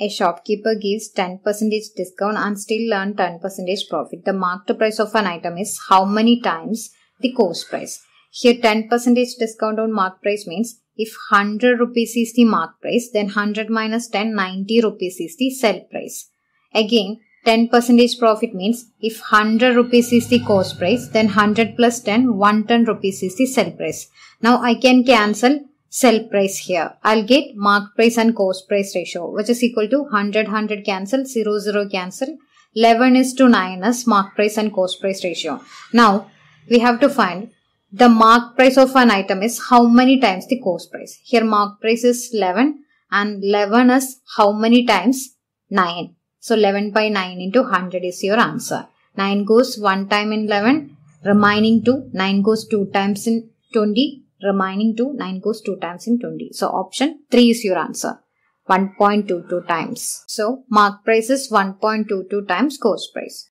A shopkeeper gives 10% discount and still earn 10% profit. The marked price of an item is how many times the cost price. Here 10% discount on mark price means if 100 rupees is the mark price, then 100 minus 10, 90 rupees is the sell price. Again, 10% profit means if 100 rupees is the cost price, then 100 plus 10, 110 rupees is the sell price. Now I can cancel sell price here. I'll get mark price and cost price ratio, which is equal to 100, 100 cancel, 0, 0 cancel. 11 is to 9 is mark price and cost price ratio. Now, we have to find the mark price of an item is how many times the cost price. Here mark price is 11 and 11 is how many times? 9. So 11 by 9 into 100 is your answer. 9 goes 1 time in 11, remaining 2. 9 goes 2 times in 20, remaining 2. 9 goes 2 times in 20. So option 3 is your answer. 1.22 times. So mark price is 1.22 times cost price.